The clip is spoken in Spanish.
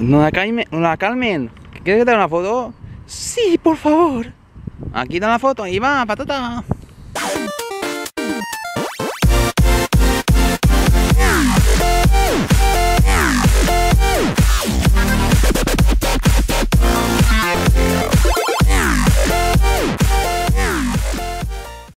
¿No la, Carmen? ¿No la Carmen? ¿Quieres que te haga una foto? Sí, por favor. Aquí está la foto, ahí va, patata.